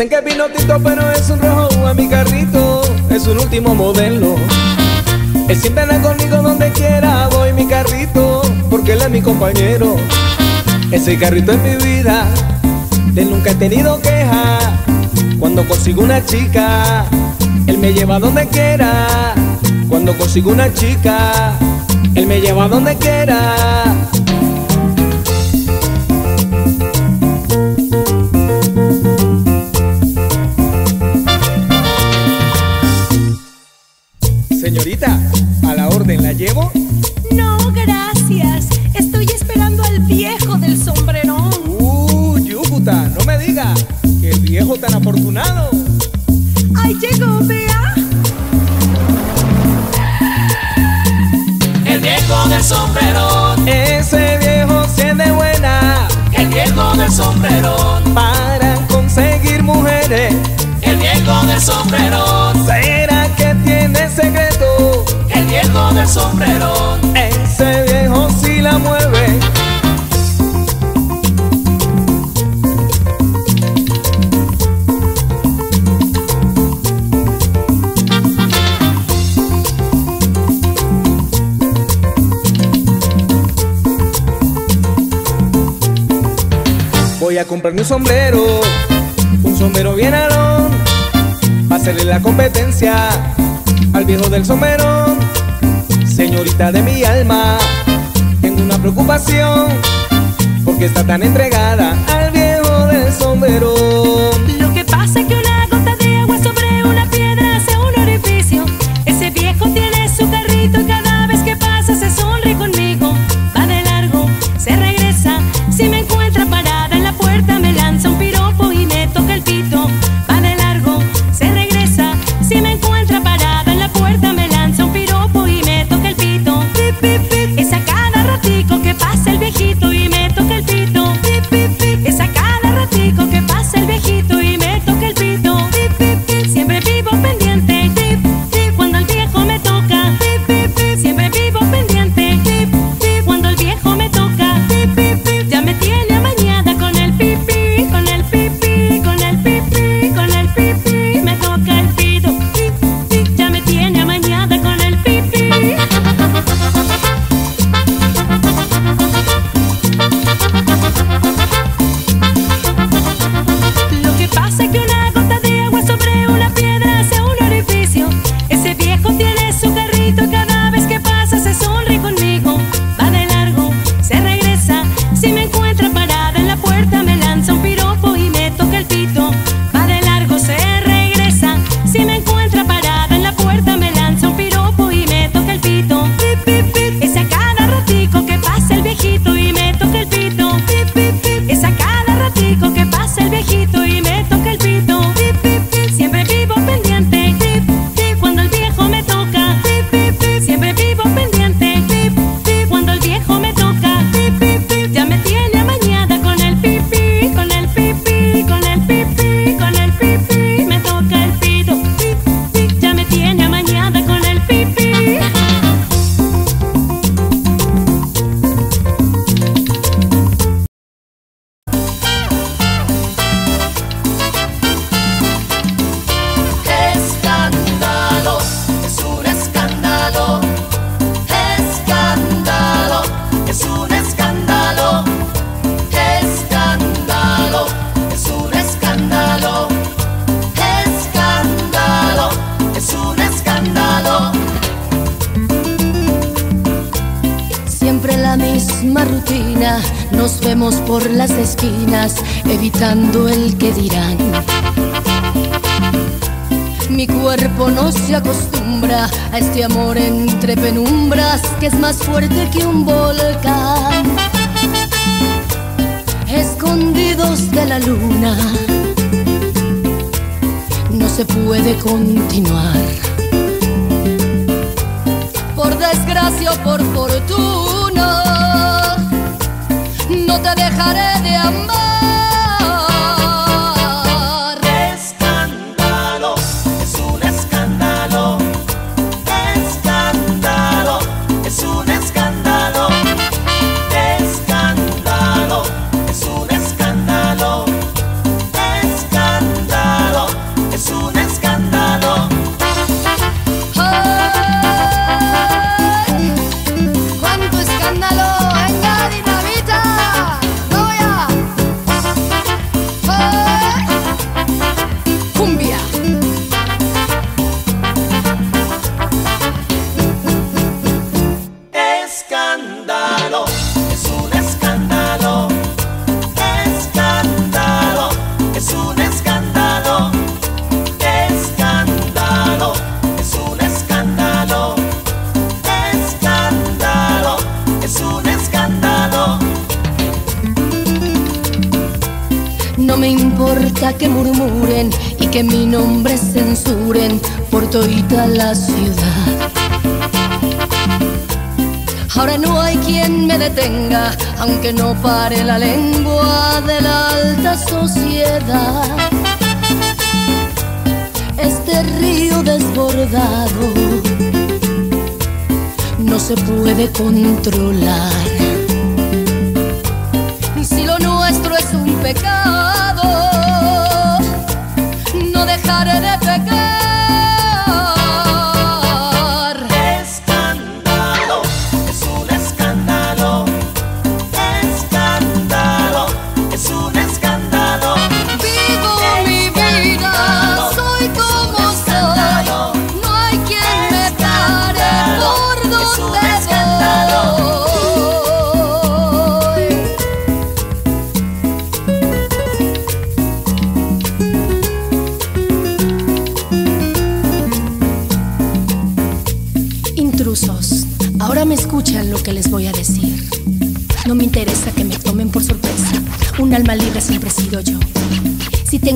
Dicen que es vino tinto, pero es un rojo a mi carrito, es un último modelo. Él siempre anda conmigo donde quiera, voy mi carrito, porque él es mi compañero. Ese carrito es mi vida, de nunca he tenido queja. Cuando consigo una chica, él me lleva donde quiera. Cuando consigo una chica, él me lleva donde quiera. comprarme un sombrero, un sombrero bien alón, para hacerle la competencia al viejo del sombrero. Señorita de mi alma, tengo una preocupación, porque está tan entregada evitando el que dirán. Mi cuerpo no se acostumbra a este amor entre penumbras que es más fuerte que un volcán. Escondidos de la luna, no se puede continuar. Por desgracia o por fortuna, no te dejaré de amar. que murmuren y que mi nombre censuren por toda la ciudad. Ahora no hay quien me detenga, aunque no pare la lengua de la alta sociedad. Este río desbordado no se puede controlar. care de pe greu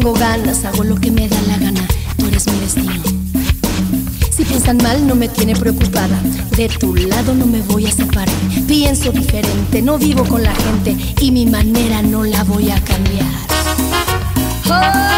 tengo ganas, hago lo que me da la gana, tú eres mi destino. Si piensan mal, no me tiene preocupada. De tu lado no me voy a separar. Pienso diferente, no vivo con la gente y mi manera no la voy a cambiar. ¡Oh!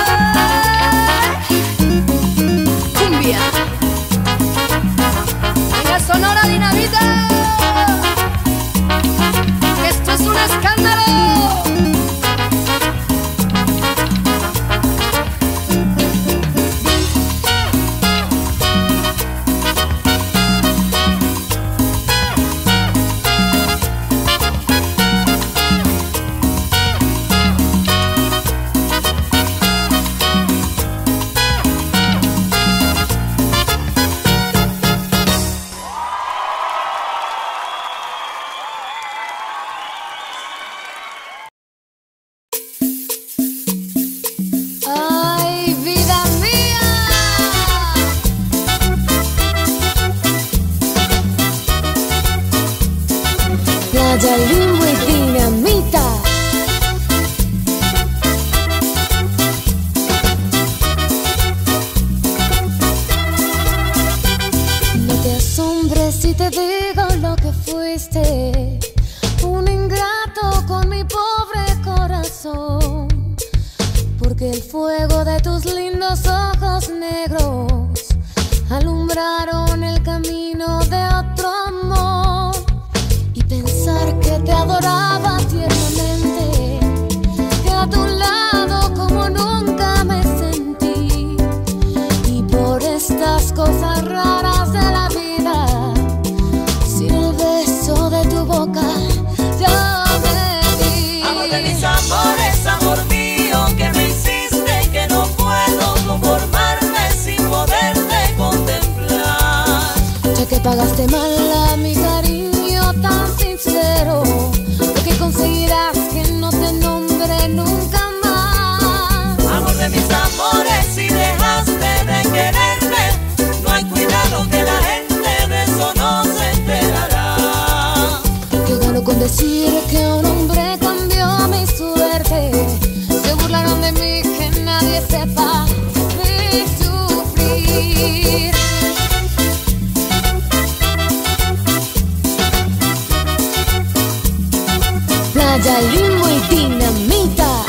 Playa, Limbo y Dinamita.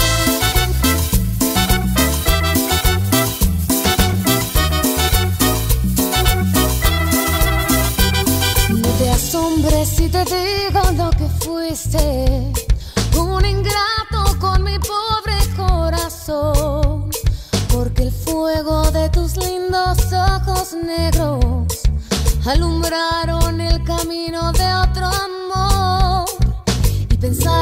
No te asombres si te digo lo que fuiste. Un ingrato con mi pobre corazón. Porque el fuego de tus lindos ojos negros alumbraron.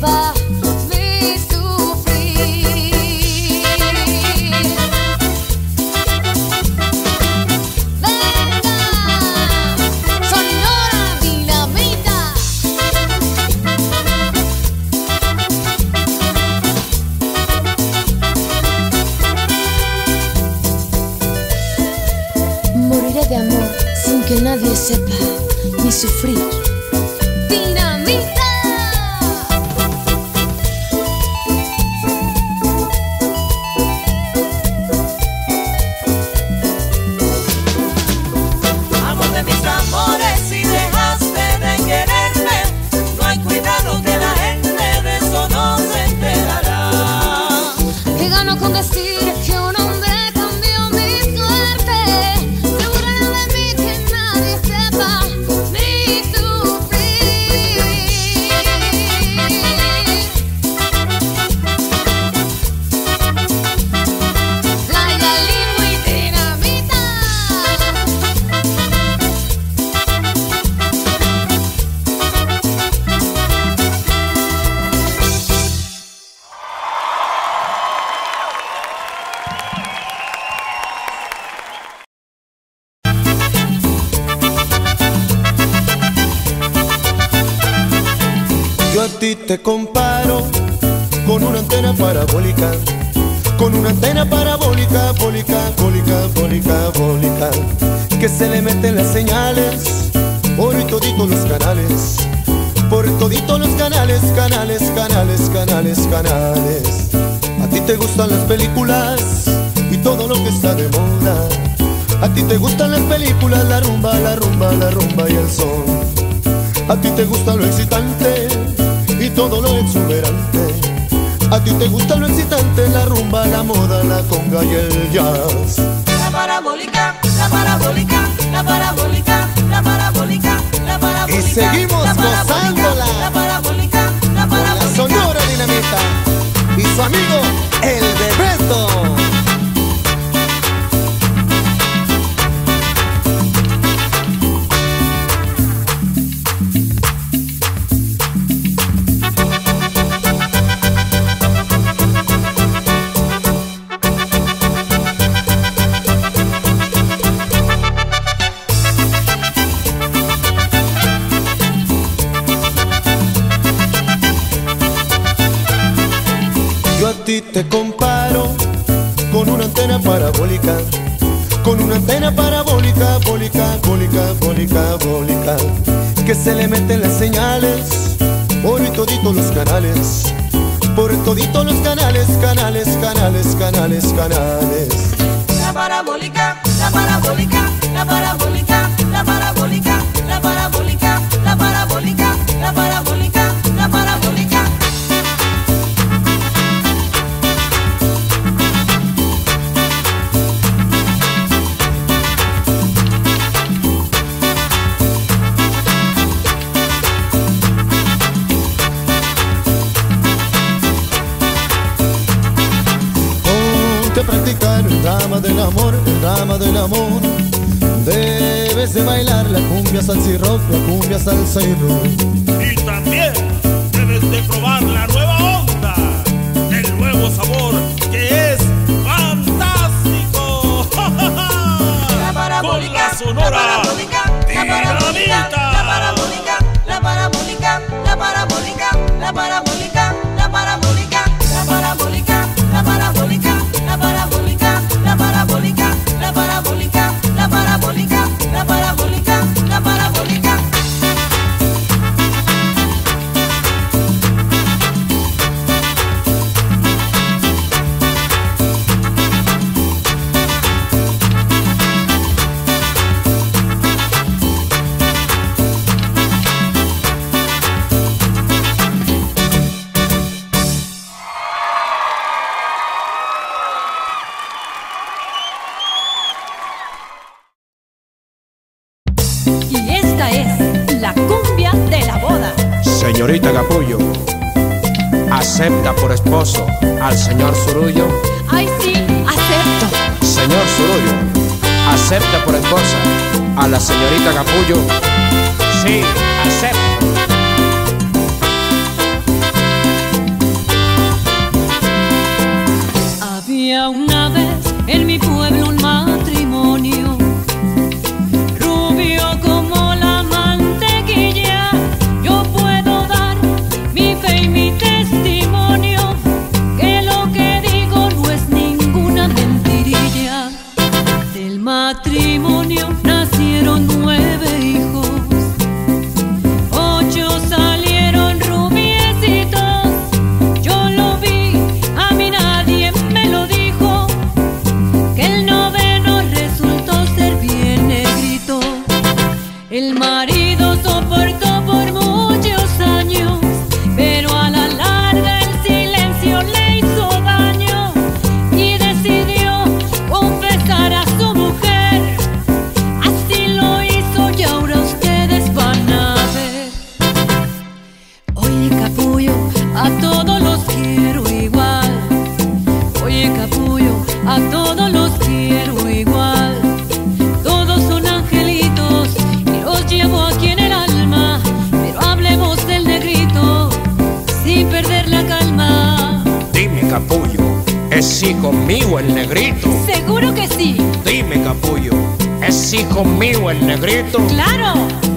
levar. que se le meten las señales por toditos los canales, por toditos los canales, canales, canales, canales, canales. La parabólica, la parabólica, la parabólica, la parabólica, la parabólica. llama del amor. Debes de bailar la cumbia salsa y rock, la cumbia salsa y rock. Y también debes de probar la nueva onda, el nuevo sabor que es fantástico. la parabólica, la sonora, la parabólica, la parabólica, la parabólica, la parabólica, la parabólica. La parabólica. por esposa a la señorita Capullo? Sí, acepto. Había una vez en mi conmigo el negrito? Seguro que sí. Dime, capullo, ¿es hijo mío el negrito? Claro.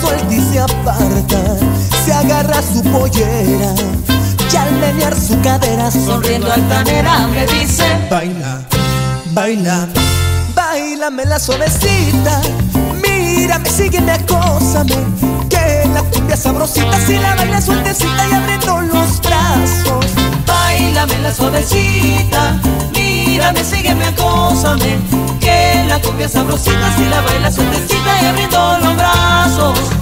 suelta y se aparta, se agarra su pollera y al menear su cadera, sonriendo altanera, me dice: Baila, baila, bailame la suavecita. Mírame, sígueme, acósame, que la cumbia sabrosita, si la baila sueltecita y abriendo los brazos. Bailame la suavecita, mírame, sígueme, acósame la cumbia sabrosita si la bailas sueltecita y abriendo los brazos.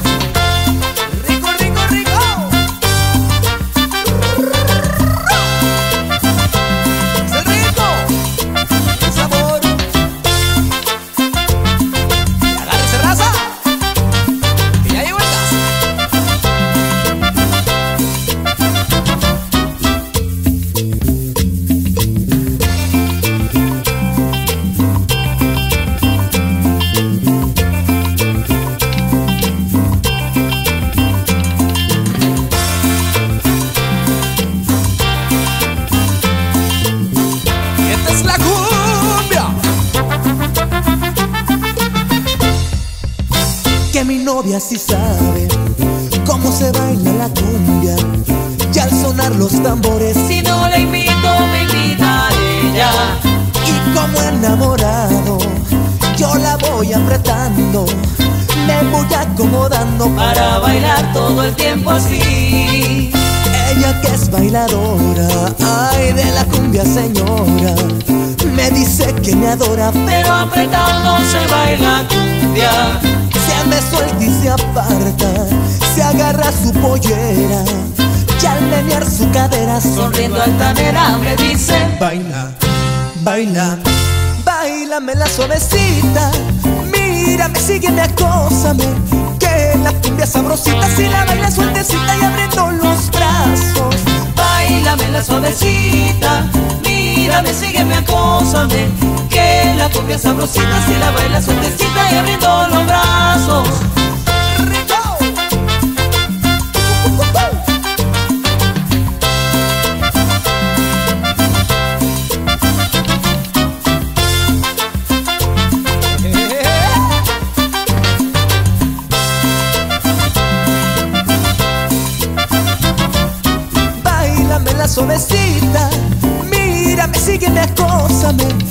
niñas sí saben cómo se baila la cumbia. Y al sonar los tambores, si no la invito, me invita ella. Y como enamorado, yo la voy apretando. Me voy acomodando para bailar todo el tiempo así. Ella que es bailadora, ay de la cumbia señora, me dice que me adora, pero apretando, se baila cumbia se suelta y se aparta, se agarra su pollera, y al menear su cadera Sonriendo altanera me dice. Baila, baila, bailame la suavecita. Mírame, sígueme, acósame. Que la cumbia sabrosita, si la baila sueltecita y abriendo los brazos. Bailame la suavecita, mírame, sígueme, acósame. Que la cumbia sabrosita, si la baila sueltecita y abriendo los brazos. Bailame la suavecita, mírame, sígueme, acósame.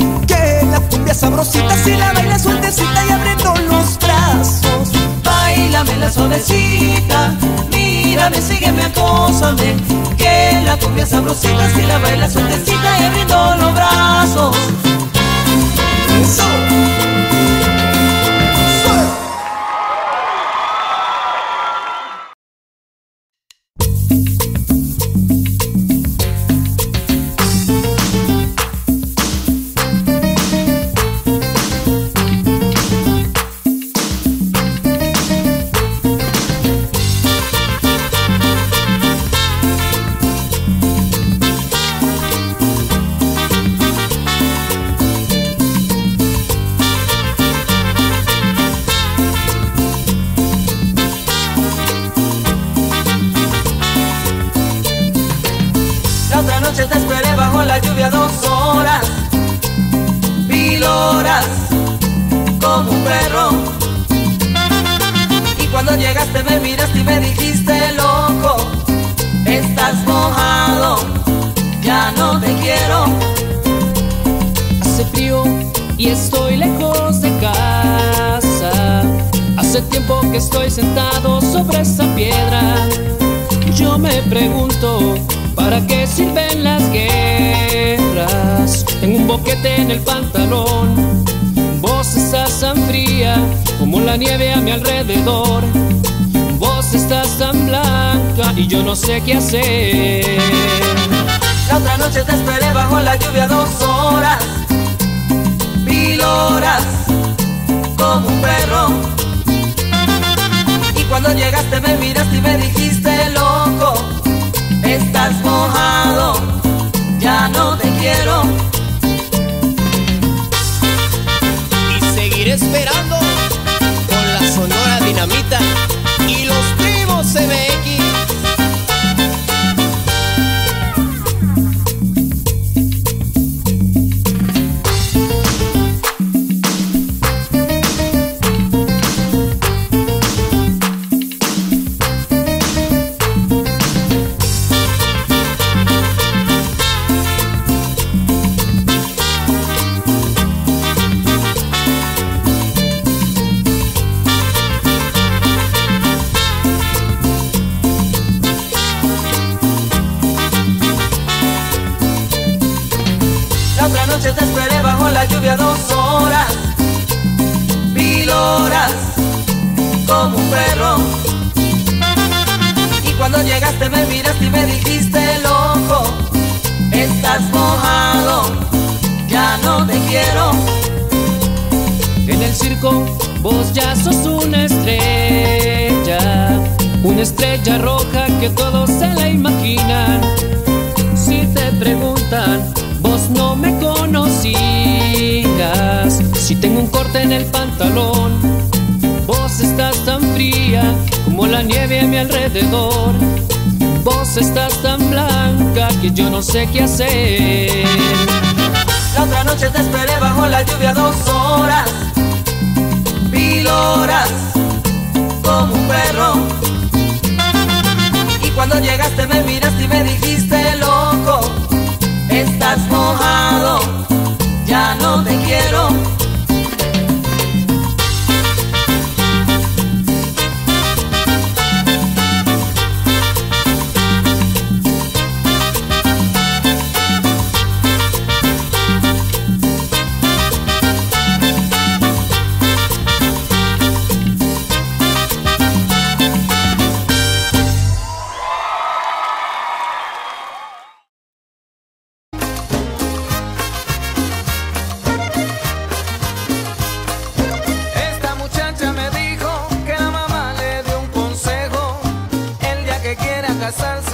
La cumbia sabrosita, si la baila sueltecita y abriendo los brazos. Bailame la suavecita, mírame, sígueme, acósame. Que la cumbia sabrosita, si la baila sueltecita y abriendo los brazos. Eso. Yo no sé qué hacer. La otra noche te esperé bajo la lluvia dos horas, mil horas, como un perro. Y cuando llegaste me miraste y me dijiste, loco, estás mojado, ya no te quiero. casarse.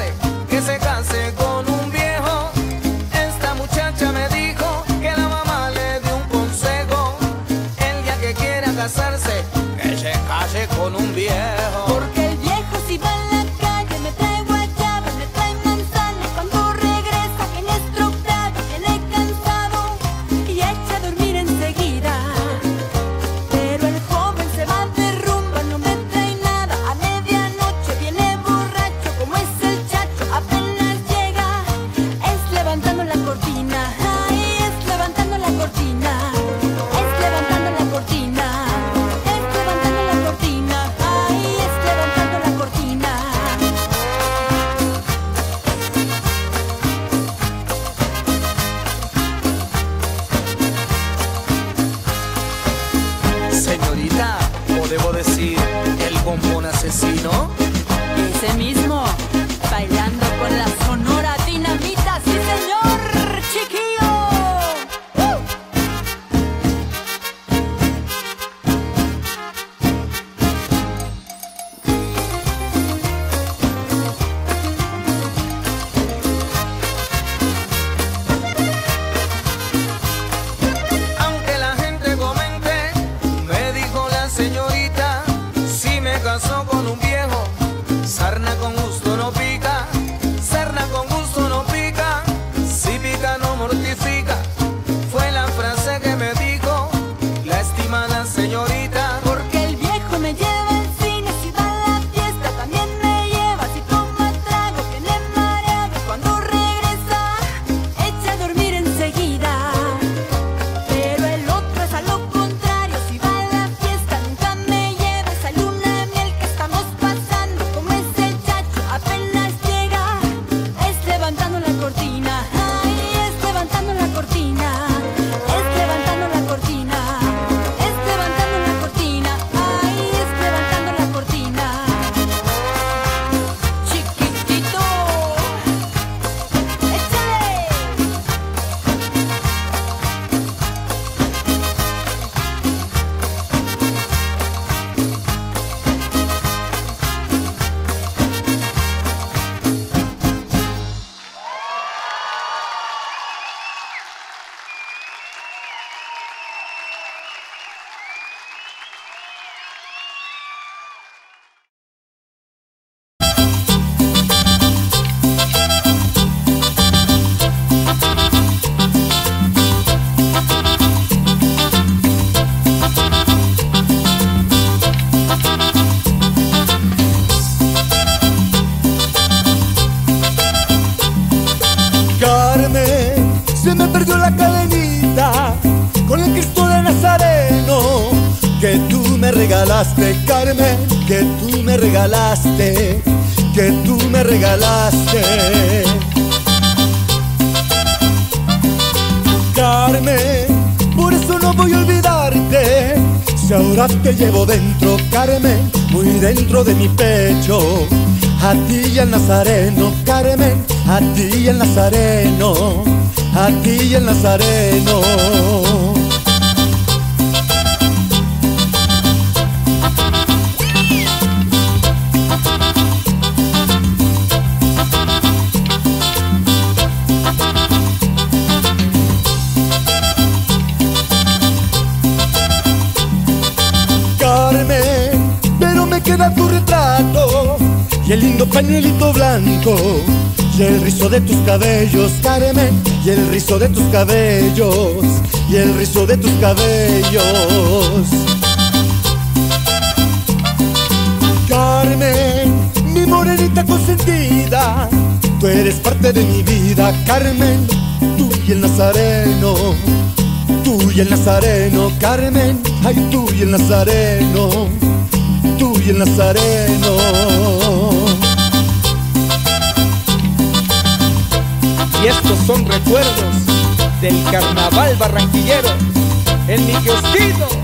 Nazareno, aquí el Nazareno. Pero me queda tu retrato y el lindo pañuelito blanco y el rizo de tus cabellos, Carmen, y el rizo de tus cabellos, y el rizo de tus cabellos. Carmen, mi morenita consentida, tú eres parte de mi vida, Carmen, tú y el nazareno. Tú y el nazareno, Carmen, ay tú y el nazareno, tú y el nazareno. Y estos son recuerdos del carnaval barranquillero en mi kiosquito.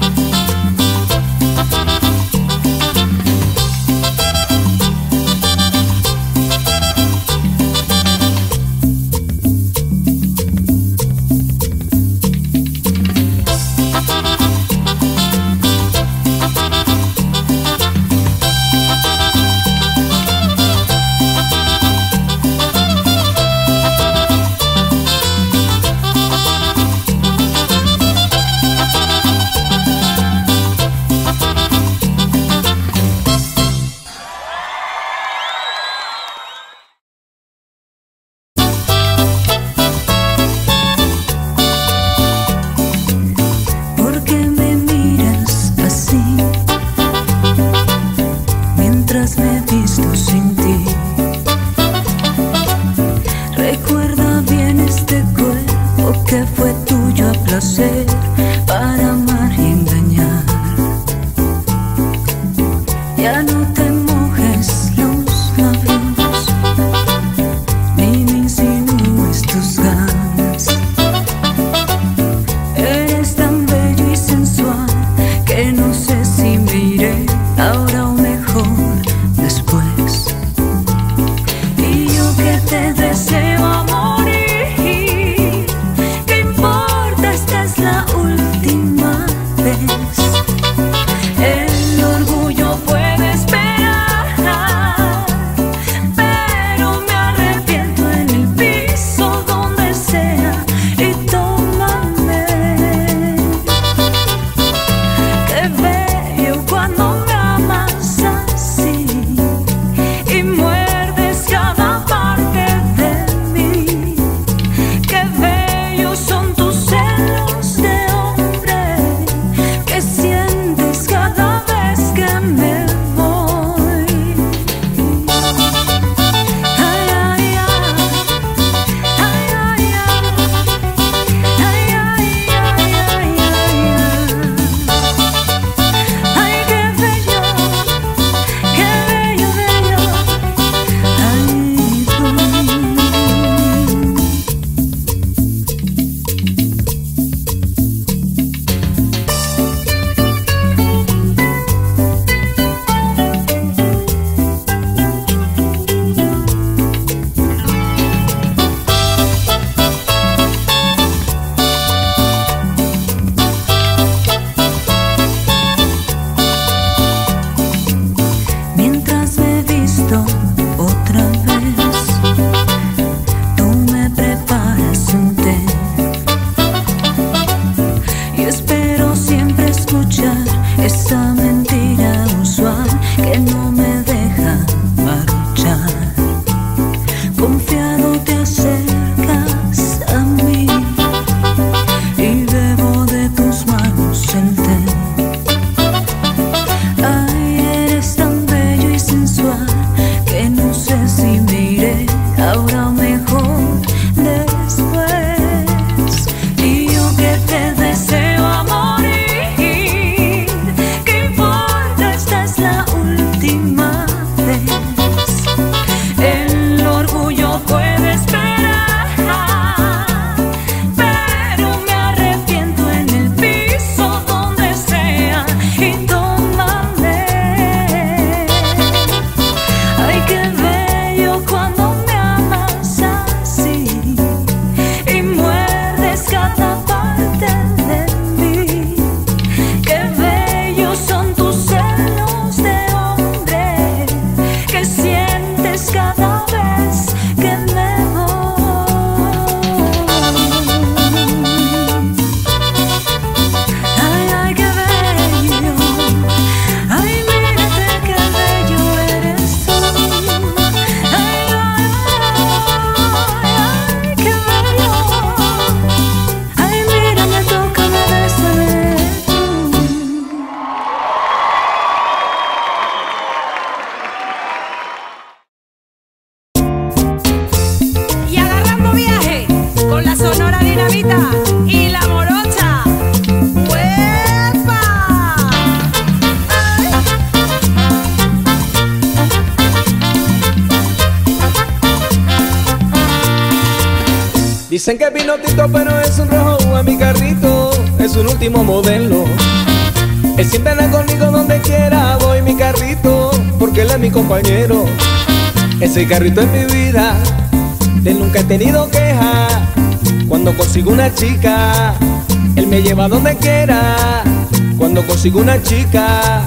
compañero. Ese carrito es mi vida, de nunca he tenido queja. Cuando consigo una chica, él me lleva donde quiera. Cuando consigo una chica,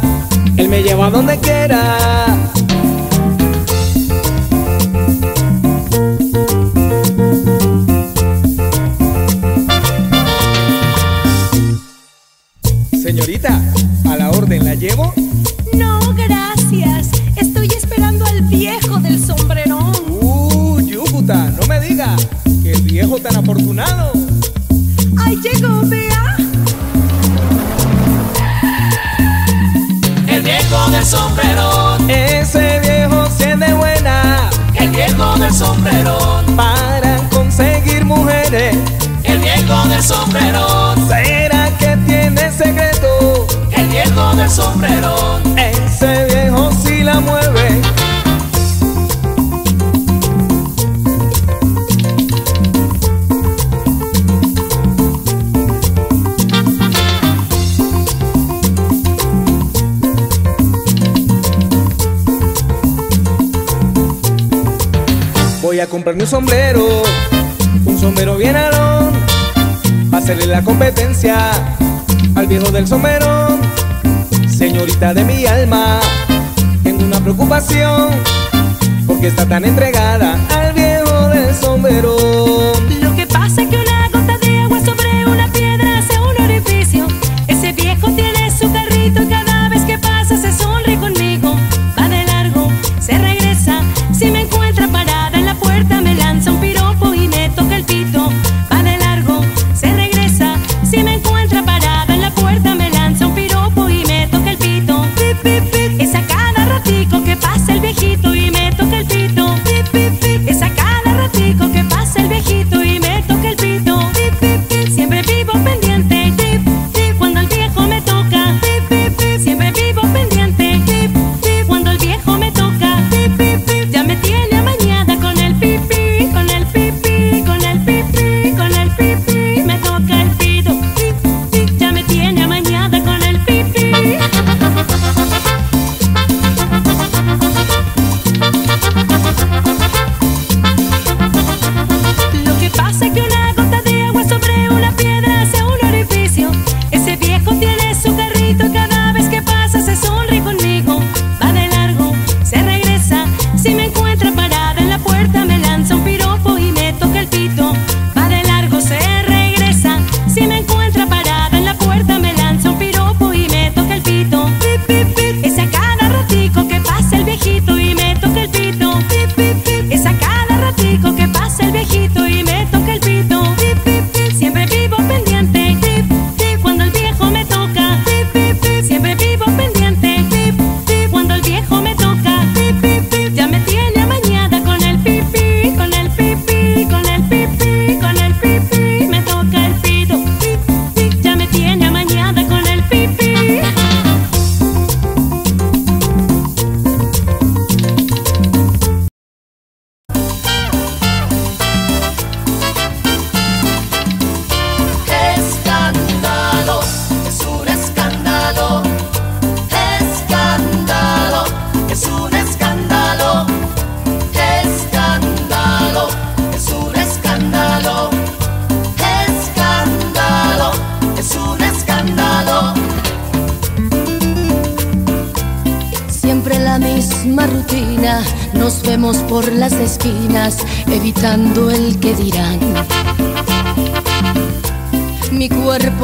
él me lleva donde quiera. El viejo del sombrero. Ese viejo siente buena. El viejo del sombrero. Para conseguir mujeres. El viejo del sombrero. ¿Será que tiene secreto? El viejo del sombrero. Ese viejo si la mueve. comprarme un sombrero, un sombrero bien alón, para hacerle la competencia al viejo del sombrero. Señorita de mi alma, tengo una preocupación, porque está tan entregada al viejo del sombrero.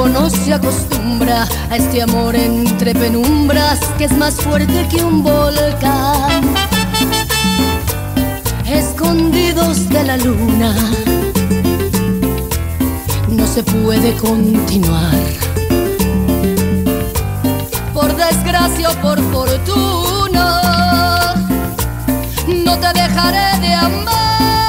no se acostumbra a este amor entre penumbras que es más fuerte que un volcán. Escondidos de la luna, no se puede continuar. Por desgracia o por fortuna, no te dejaré de amar.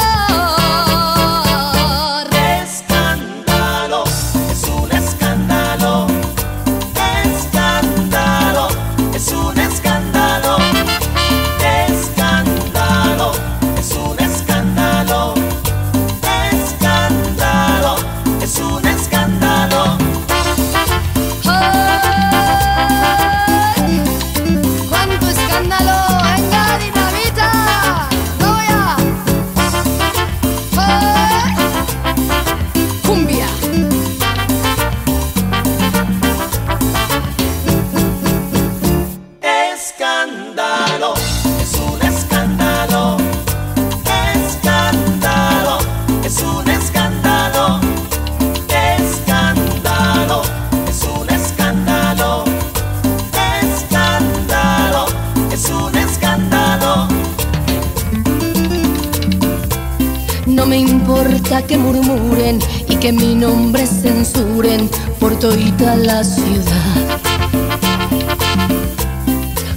que mi nombre censuren por toda la ciudad.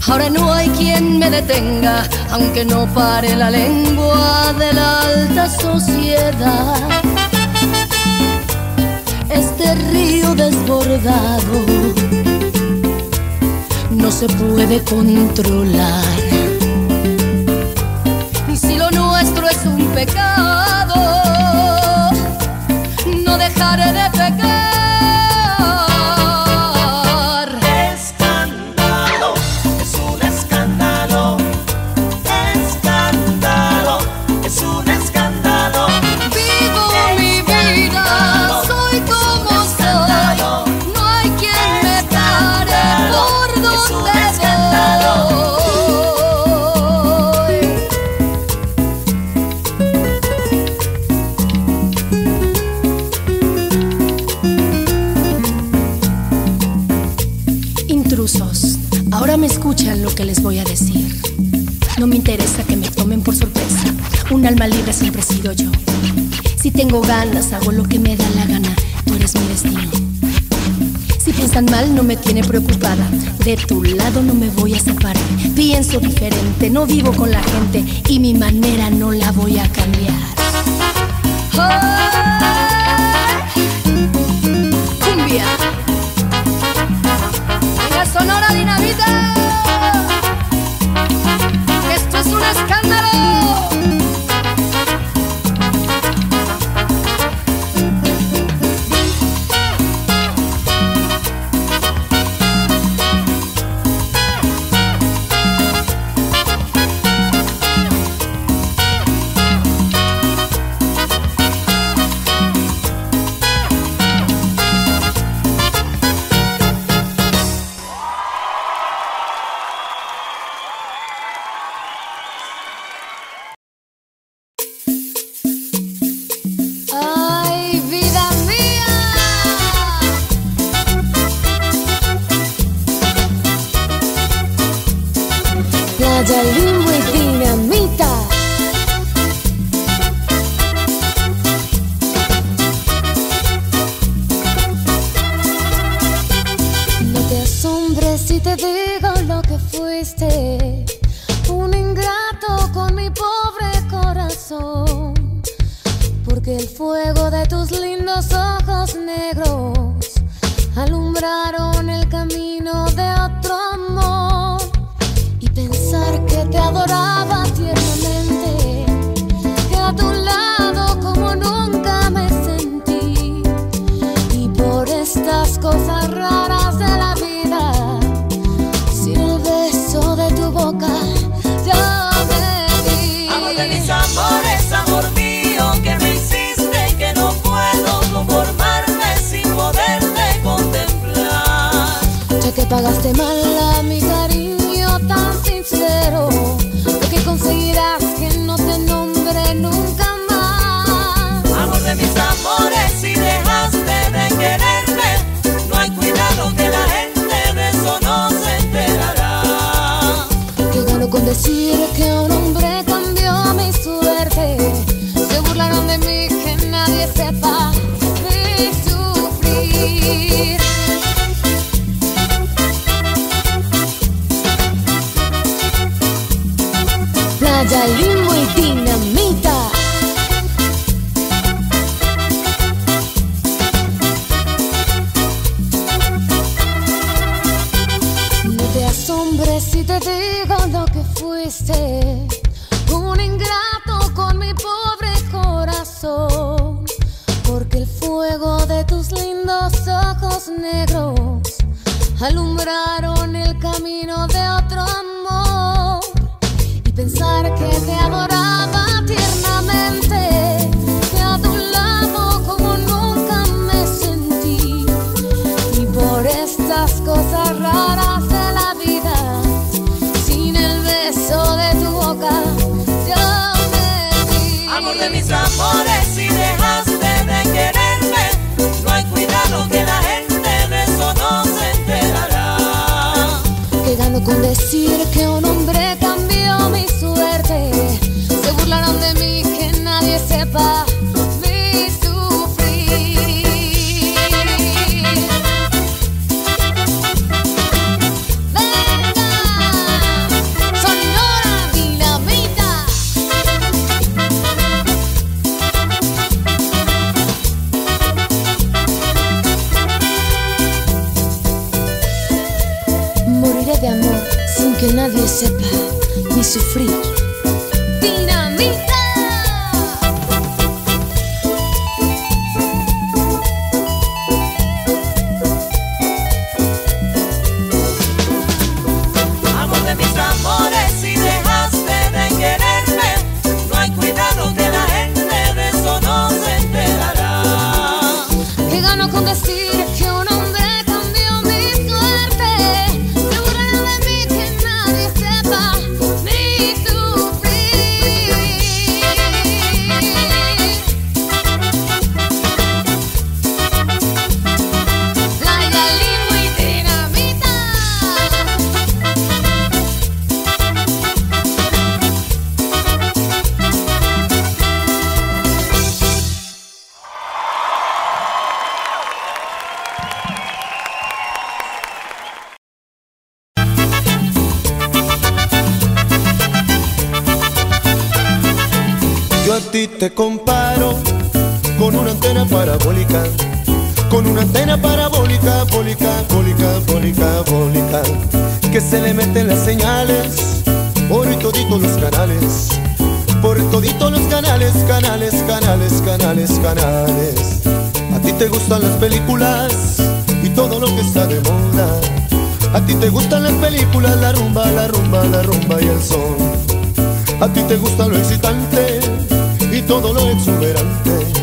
Ahora no hay quien me detenga, aunque no pare la lengua de la alta sociedad. Este río desbordado no se puede controlar. tiene preocupada. De tu lado no me voy a separar. Pienso diferente, no vivo con la gente y mi manera no la voy a cambiar. te digo lo que fuiste, un ingrato con mi pobre corazón, porque el fuego de tus lindos ojos negros alumbraron el camino de otro amor. Y pensar que te adoraba tiernamente, que a tu lado como nunca me sentí. Y por estas cosas raras. pagaste mal. las cosas. Antena parabólica, con una antena parabólica, bólica, bólica, bólica, bólica, que se le meten las señales por toditos los canales, por toditos los canales, canales, canales, canales, canales. A ti te gustan las películas y todo lo que está de moda. A ti te gustan las películas, la rumba, la rumba, la rumba y el son. A ti te gusta lo excitante y todo lo exuberante.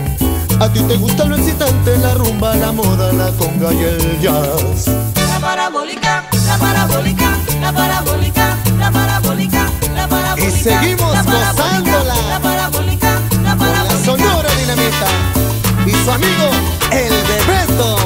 A ti te gusta lo excitante, la rumba, la moda, la conga y el jazz. La parabólica, la parabólica, la parabólica, la parabólica, la parabólica. Y seguimos la parabólica, gozándola. La parabólica, la Con la parabólica. sonora dinamita y su amigo el Bebeto.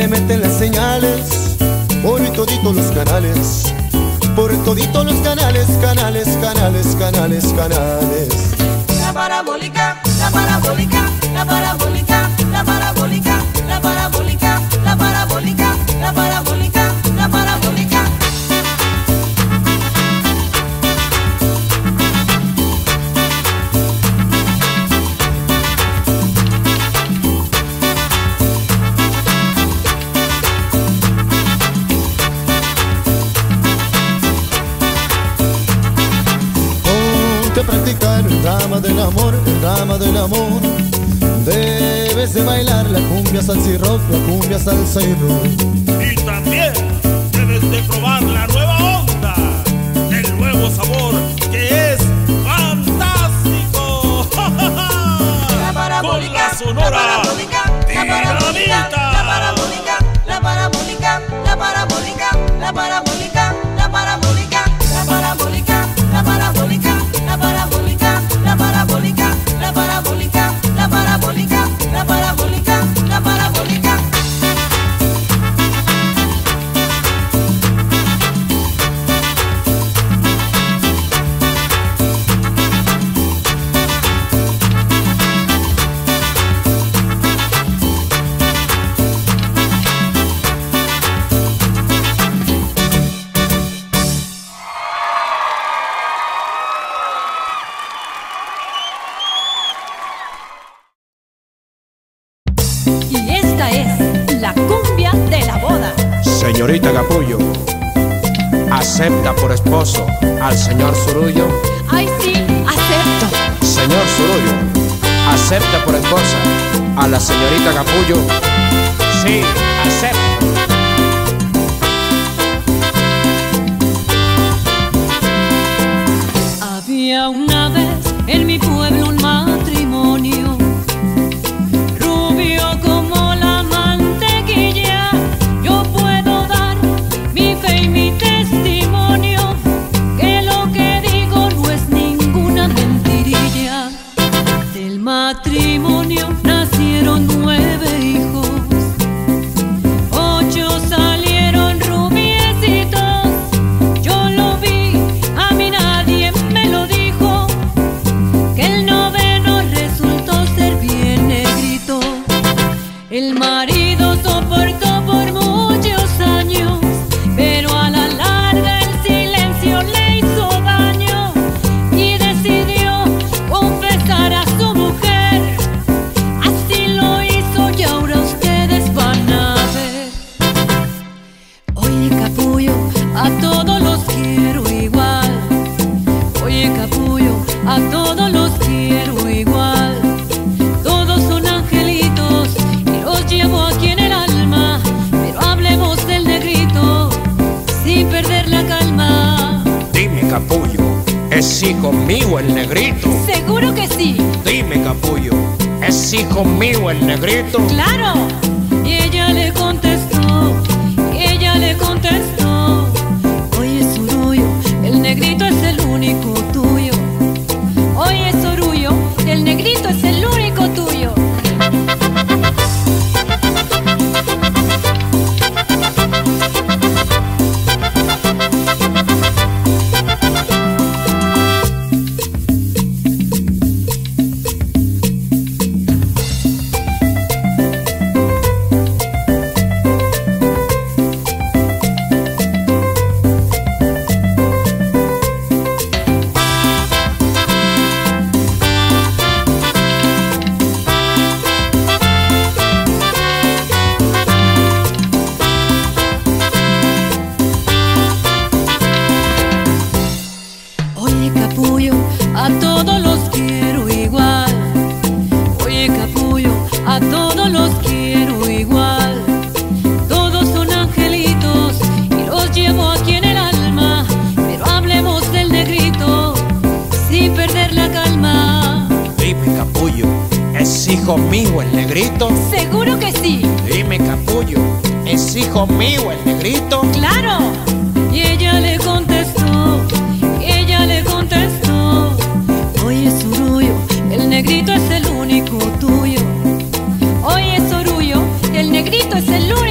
Le meten las señales por toditos los canales, por toditos los canales, canales, canales, canales, canales. La parabólica, la parabólica, la parabólica, la parabólica, la parabólica, la parabólica, la parabólica, A practicar el drama del amor, el drama del amor. Debes de bailar la cumbia salsa y rock, la cumbia salsa y rock. Y también debes de probar la nueva onda, el nuevo sabor que es fantástico. La Con la sonora parabólica, la parabólica, la parabólica, la parabólica, la parabólica, la parabólica, la parabólica, yo. ¿Es mío el negrito? Seguro que sí, Dime, capullo, ¿es hijo mío el negrito? claro. Y ella le contestó, y ella le contestó. Oye, Surullo, el negrito es el único tuyo. Oye, Sorullo, el negrito es el único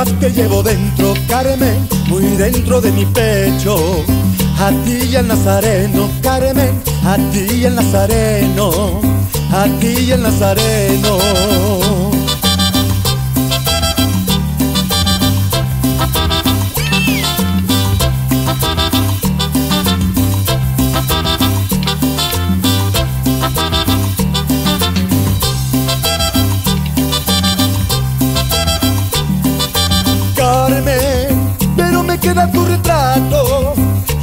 Te llevo dentro, Carmen, muy dentro de mi pecho. A ti y al Nazareno, Carmen, a ti y al Nazareno, a ti y al Nazareno.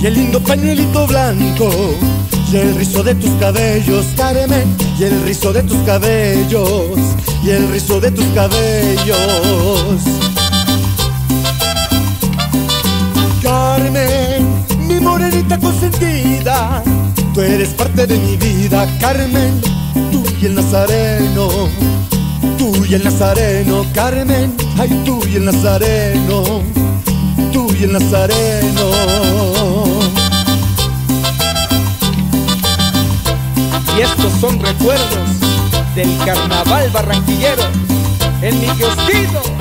El lindo pañuelito blanco y el rizo de tus cabellos, Carmen, y el rizo de tus cabellos y el rizo de tus cabellos. Carmen, mi morenita consentida, tú eres parte de mi vida, Carmen, tú y el Nazareno. Tú y el Nazareno, Carmen, ay tú y el Nazareno, tú y el Nazareno. Y estos son recuerdos del carnaval barranquillero en mi kiosquito.